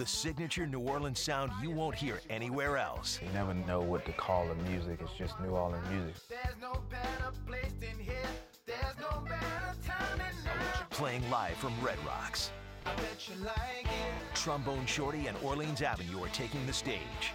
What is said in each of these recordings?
The signature New Orleans sound you won't hear anywhere else. You never know what to call the music. It's just New Orleans music. There's no better place than here. There's no better time than now. Playing live from Red Rocks. I bet you like it. Trombone Shorty and Orleans Avenue are taking the stage.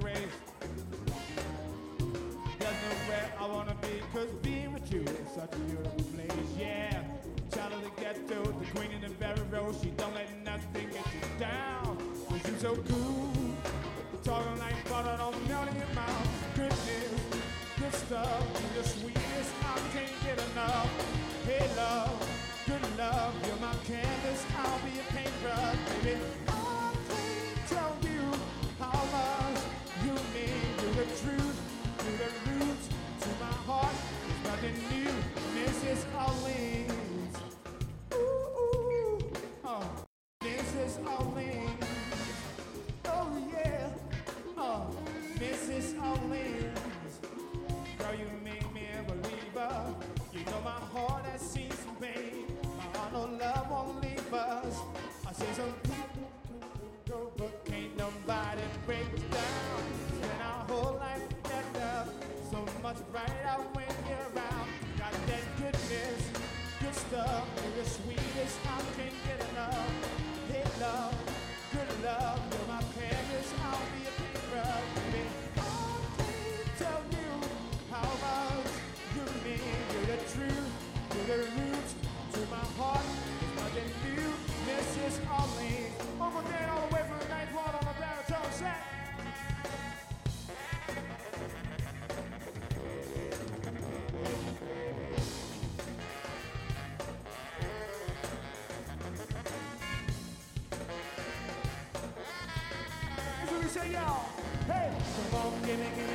grace. That's where I wanna be, cause being with you is such a right. you say, y'all? Hey, come on, give me, give me.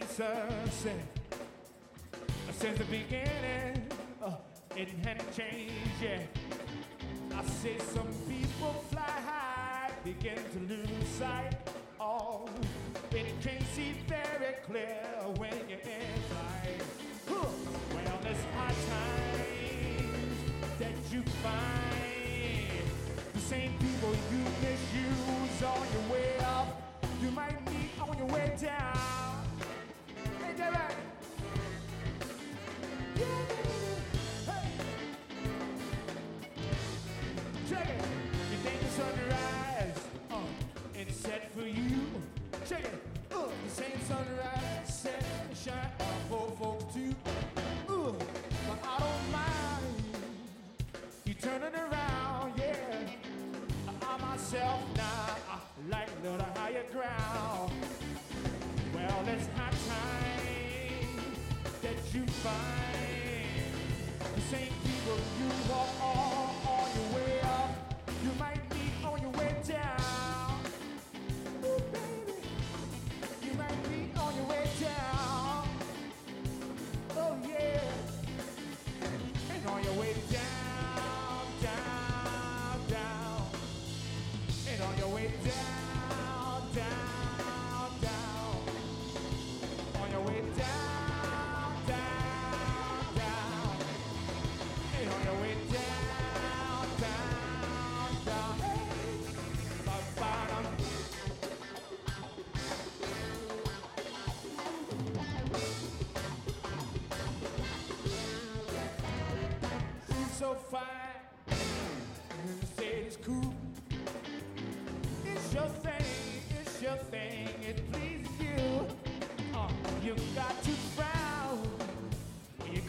In. Since the beginning, uh, it hadn't changed yet. I see some people fly high, begin to lose sight. Oh, it can't see very clear when you're in flight. Well, there's hard times that you find the same people you misuse on your way up. You might meet on your way down. Check it. Uh, the same sunrise set and shine for folks too. Uh, but I don't mind you turning around, yeah. I myself now I like a little higher ground. Well, it's high time that you find the same people you walk on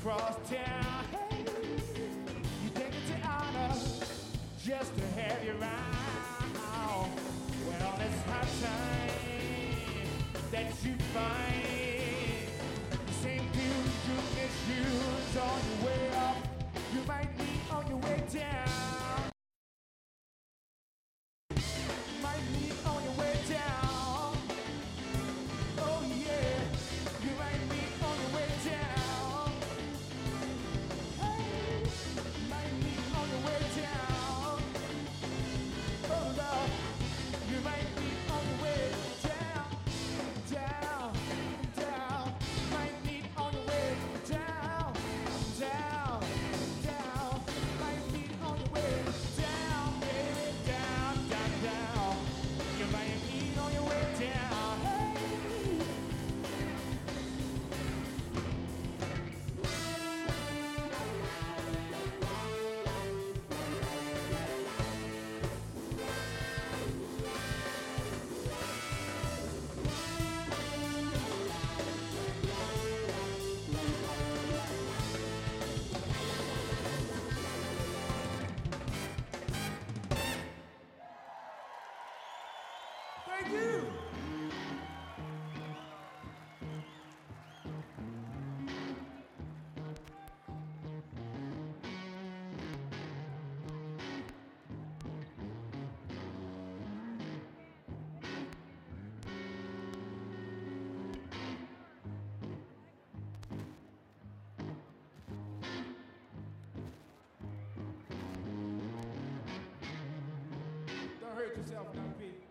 when you cross town. Hey, you think it's an honor just to have you around. Well, it's high time that you find Yourself now, people.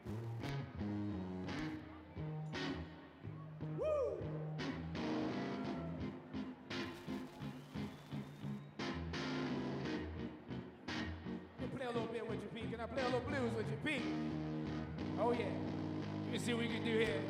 play a little bit with you, Pete? Can I play a little blues with you, Pete? Oh, yeah. Let me see what we can do here.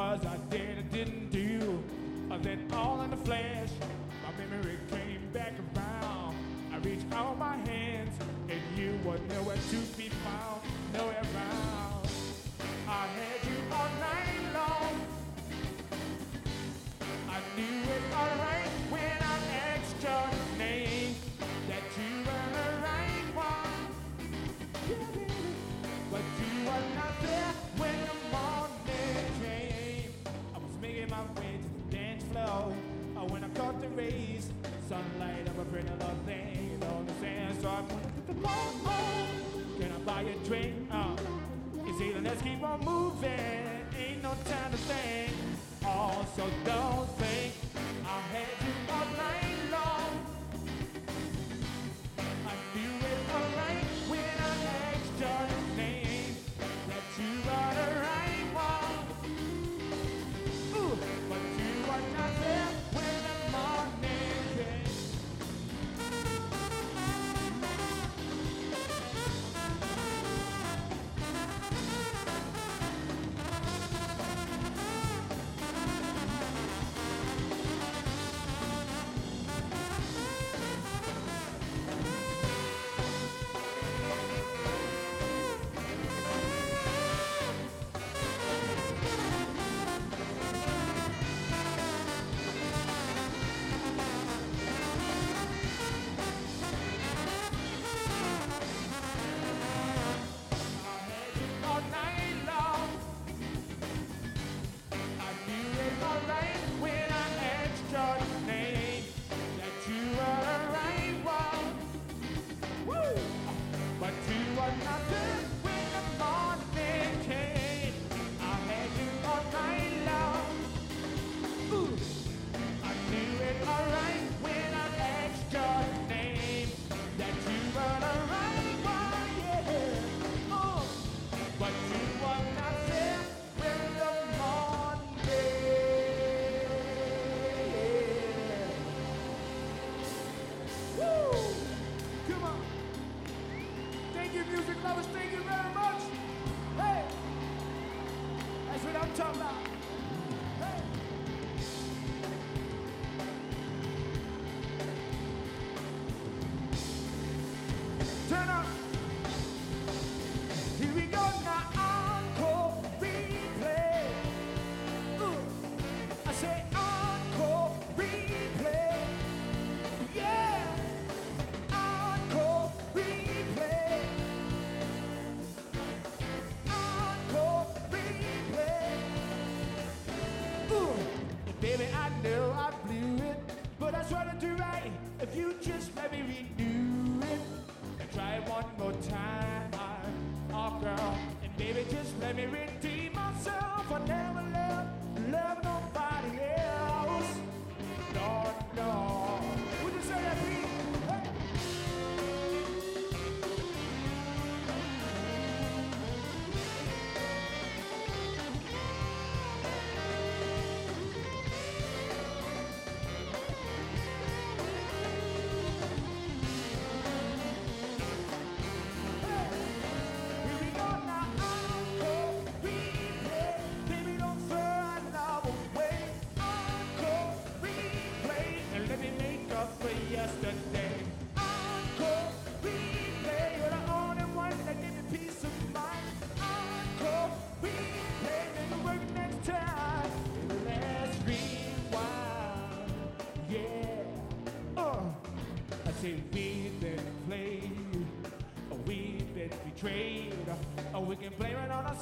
was I did I didn't do. I then all in the flesh, my memory came back around. I reached out my hands, and you were nowhere to be found, nowhere around. oh, oh. Can I buy a drink? Uh, you see, let's keep on moving. Ain't no time to think. Also, don't think.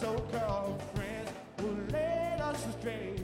so-called friends who led us astray.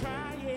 trying.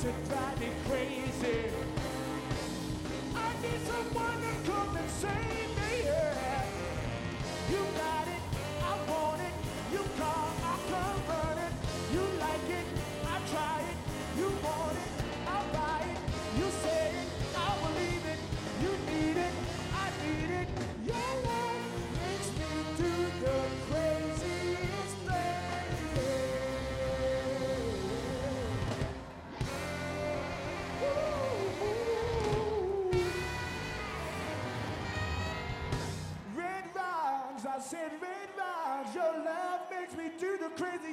to drive me crazy. I need someone to come and save me. Yeah. You got crazy.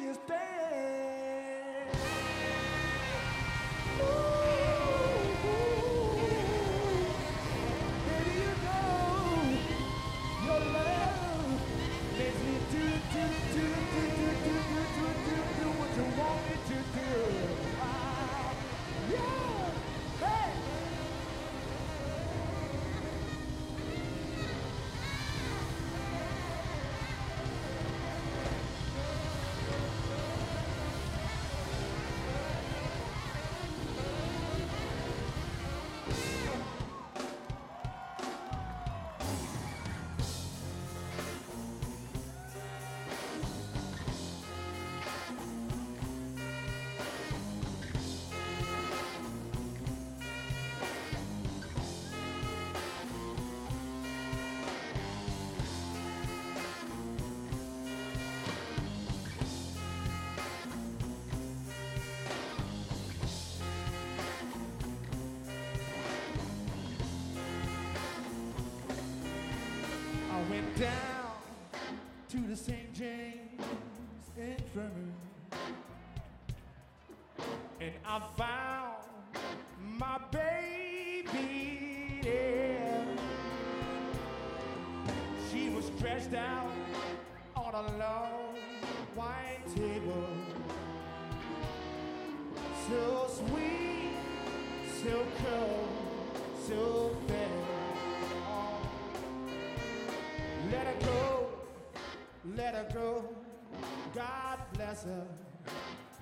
down to the St. James Infirmary. And I found my baby there. She was stretched out on a long white table. So sweet, so cold, so fair. Let her go, let her go. God bless her.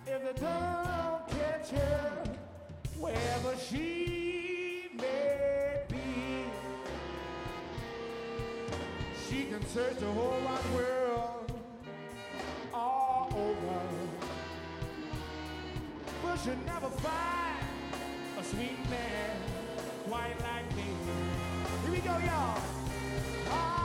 If the don't catch her, wherever she may be, she can search the whole wide world all over, but she'll never find a sweet man quite like me. Here we go, y'all. Ah.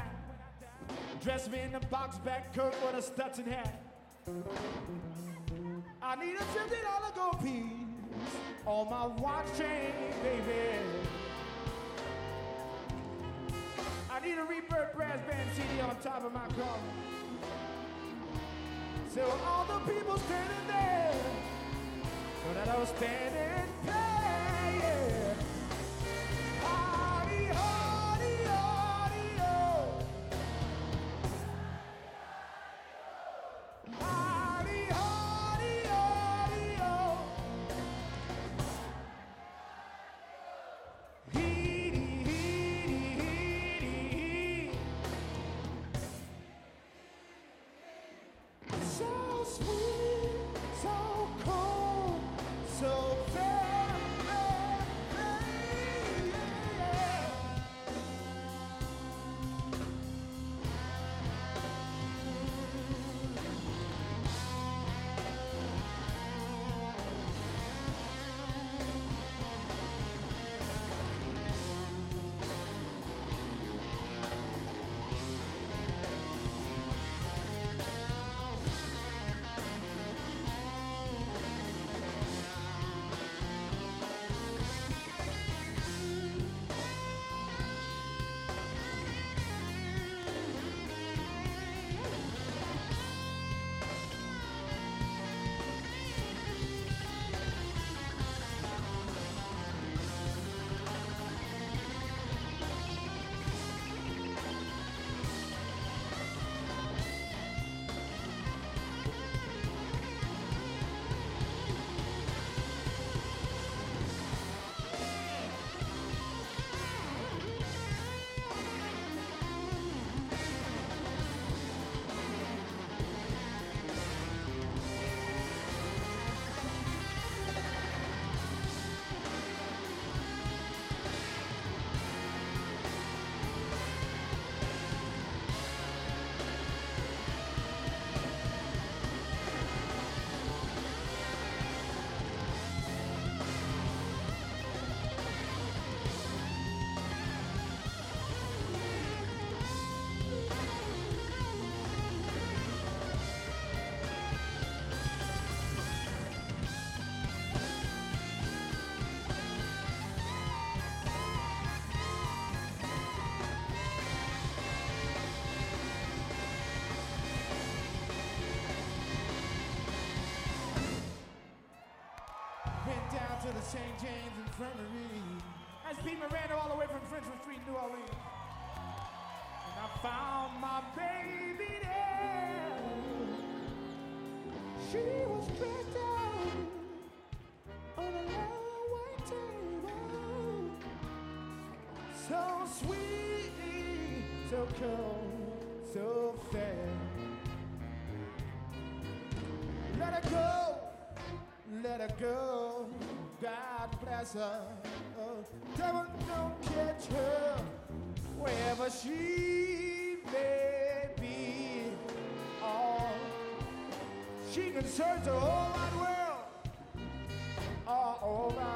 dress me in a box back coat with a Stetson hat. I need a fifty dollar gold piece on my watch chain, baby. I need a Rebirth brass band CD on top of my car. So all the people standing there, so that I was standing New Orleans. And I found my baby there. She was stretched out on a long white table. So sweet, so cold, so fair. Let her go let her go. God bless her. Oh, devil don't catch her wherever she may be. Oh, she can search the whole wide world all over,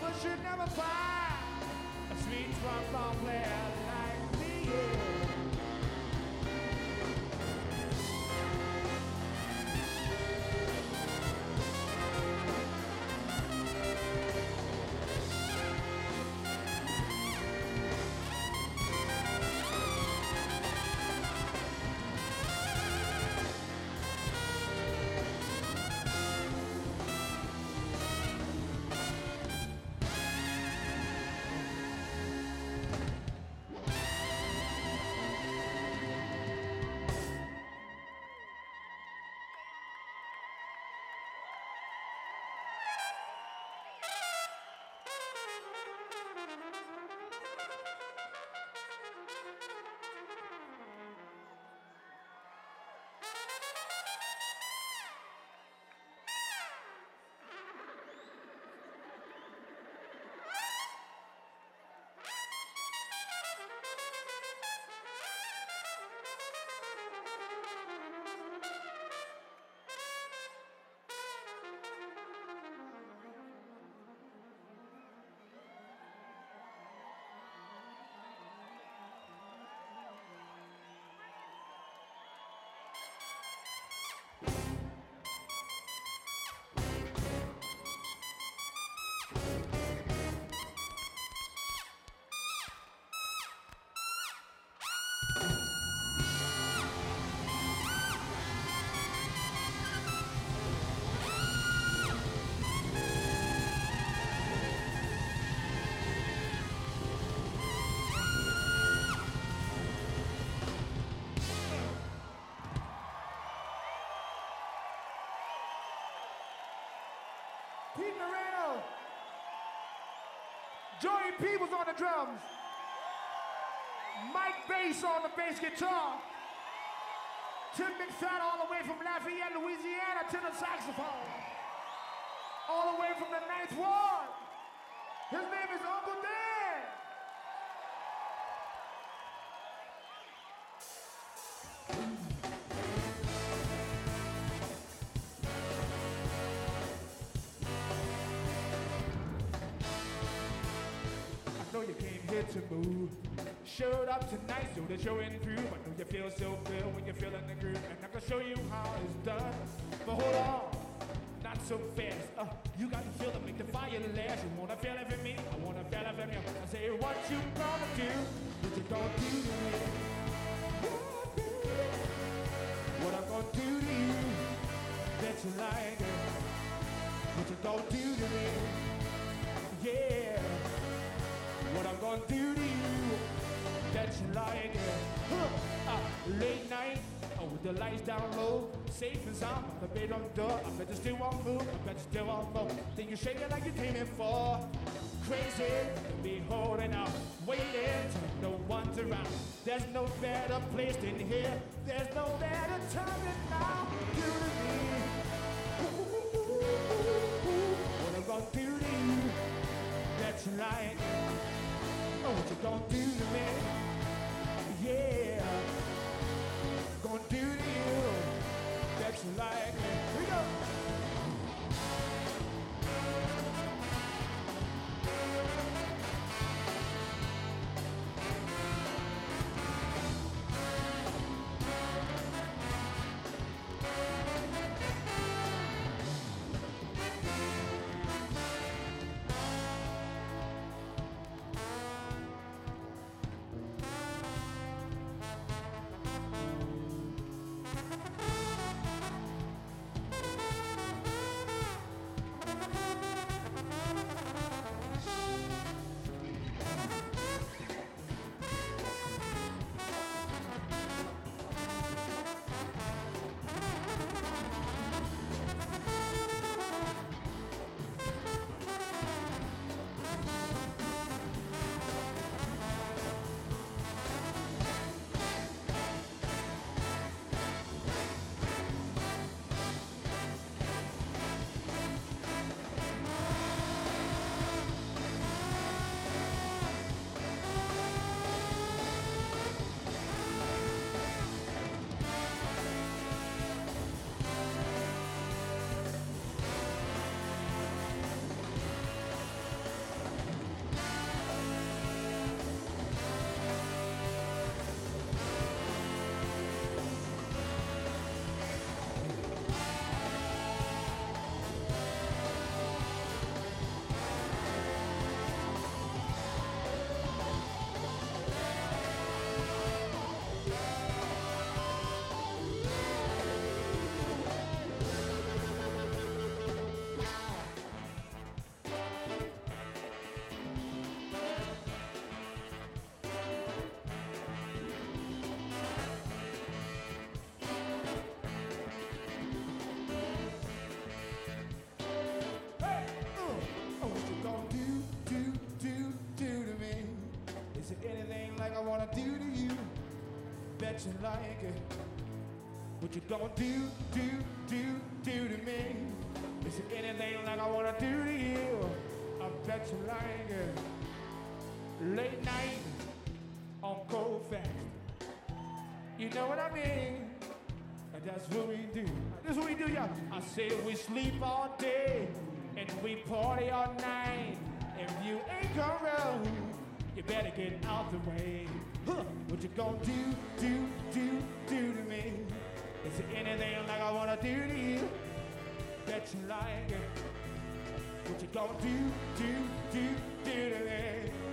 but she'll never find a sweet trombone player like me. Yeah. Pete Murano. Joey Peebles on the drums. Mike Bass on the bass guitar. Tim McFadden all the way from Lafayette, Louisiana, to the saxophone. All the way from the Ninth Ward. His name is Uncle Dan. Here to move. Showed up tonight so that you're in through. I know you feel so good when you're feeling the groove. And I'm gonna show you how it's done. But hold on, not so fast. Uh, you got to feel it, make the fire last. You wanna feel it from me? I wanna feel it from. I say, what you gonna do? What you gonna do to me? What I'm gonna do to you? Bet you like it. What you gonna do to me? Yeah. Gonna do to you? That you like it. Huh. Uh, late night, uh, with the lights down low, safe and sound on the door. I bet you still won't move. I bet you still won't move. Then you shake it like you came in for. Crazy, be holding out, waiting no one's around. There's no better place than here. There's no better time than now. Do to me. What I'm gonna do to you? That you Oh, what you're gonna do to me? Yeah. Bet you like it. What you gonna do, do, do, do to me? Is it anything like I wanna do to you? I bet you like it. Late night on cold fast. You know what I mean? And that's what we do. That's what we do, y'all. I say we sleep all day and we party all night. If you ain't come round, you better get out the way. What you gonna do, do, do, do to me? Is it anything like I wanna do to you? Bet you like it. What you gonna do, do, do, do to me?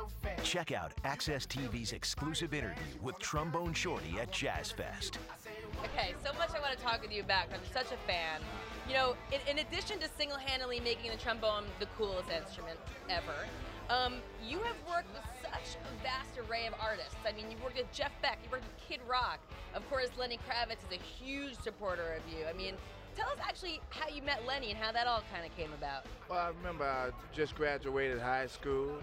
So fast. Check out AXS TV's exclusive interview with Trombone Shorty at Jazz Fest. Okay, so much I want to talk with you about. 'cause I'm such a fan. You know, in, in addition to single-handedly making the trombone the coolest instrument ever, um, you have worked with such a vast array of artists. I mean, you've worked with Jeff Beck, you've worked with Kid Rock. Of course, Lenny Kravitz is a huge supporter of you. I mean, tell us actually how you met Lenny and how that all kind of came about. Well, I remember I just graduated high school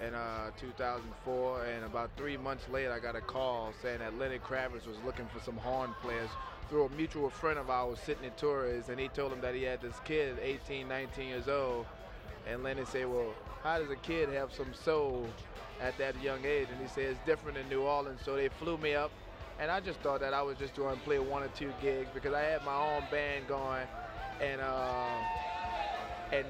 in uh, 2004, and about three months later, I got a call saying that Lenny Kravitz was looking for some horn players through a mutual friend of ours sitting in Torres, and he told him that he had this kid, 18, 19 years old, and Lenny said, well, how does a kid have some soul at that young age? And he said, it's different in New Orleans, so they flew me up, and I just thought that I was just going to play one or two gigs because I had my own band going, and uh, and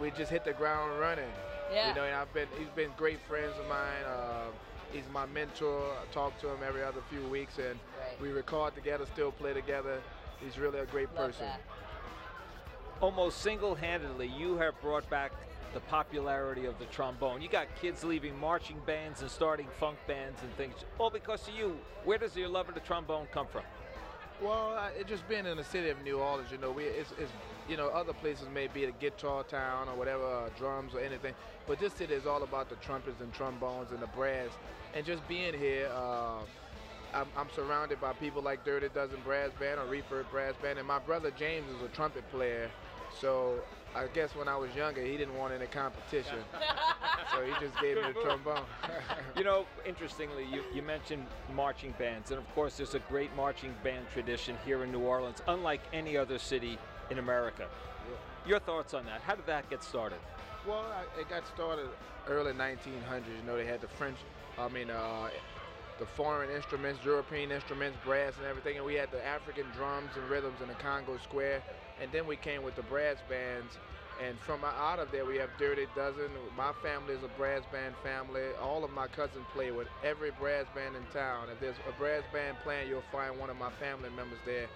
we just hit the ground running. Yeah. You know, and I've been he's been great friends of mine. Uh, he's my mentor. I talk to him every other few weeks, and Right. we record together, still play together. He's really a great Love person. that. almost single-handedly you have brought back the popularity of the trombone. You got kids leaving marching bands and starting funk bands and things, all because of you. Where does your love of the trombone come from? Well, it just being in the city of New Orleans, you know, we it's, it's you know other places may be a guitar town or whatever, uh, drums or anything, but this city is all about the trumpets and trombones and the brass, and just being here. Uh, I'm, I'm surrounded by people like Dirty Dozen Brass Band or Rebirth Brass Band, and my brother James is a trumpet player. So I guess when I was younger, he didn't want any competition, so he just gave me the trombone. You know, interestingly, you, you mentioned marching bands, and of course, there's a great marching band tradition here in New Orleans, unlike any other city in America. Your thoughts on that? How did that get started? Well, I, it got started early 1900s. You know, they had the French, I mean, uh, the foreign instruments, European instruments, brass and everything, and we had the African drums and rhythms in the Congo Square, and then we came with the brass bands. And from out of there, we have Dirty Dozen. My family is a brass band family. All of my cousins play with every brass band in town. If there's a brass band playing, you'll find one of my family members there.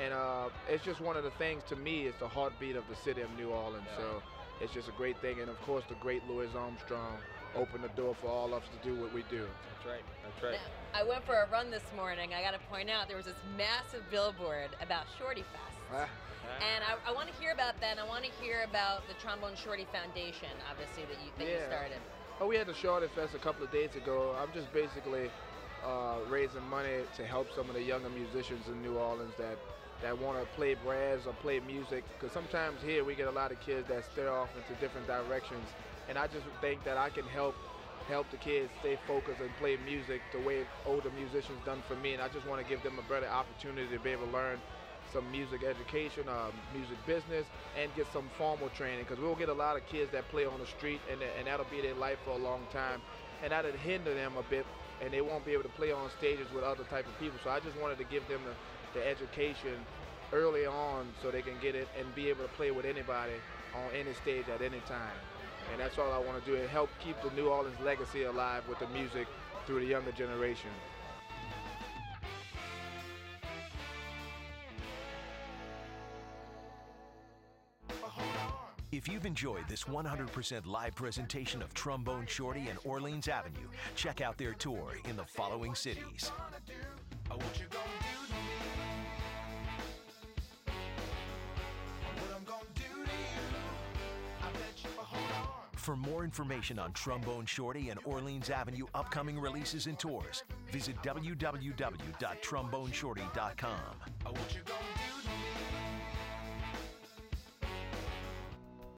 And uh, it's just one of the things to me. It's the heartbeat of the city of New Orleans. Yeah. So it's just a great thing. And of course, the great Louis Armstrong opened the door for all of us to do what we do. That's right. That's right. Now, I went for a run this morning. I got to point out there was this massive billboard about Shorty Fest. And I, I want to hear about that. And I want to hear about the Trombone Shorty Foundation, obviously that you that yeah. you started. Oh, we had the Shorty Fest a couple of days ago. I'm just basically uh, raising money to help some of the younger musicians in New Orleans that that want to play brass or play music. Because sometimes here we get a lot of kids that stare off into different directions, and I just think that I can help help the kids stay focused and play music the way older musicians done for me. And I just want to give them a better opportunity to be able to learn some music education, uh, music business, and get some formal training because we'll get a lot of kids that play on the street and, and that'll be their life for a long time. And that'll hinder them a bit and they won't be able to play on stages with other type of people. So I just wanted to give them the, the education early on so they can get it and be able to play with anybody on any stage at any time. And that's all I want to do, and help keep the New Orleans legacy alive with the music through the younger generation. If you've enjoyed this 100% live presentation of Trombone Shorty and Orleans Avenue, check out their tour in the following cities. For more information on Trombone Shorty and Orleans Avenue upcoming releases and tours, visit www.tromboneshorty.com.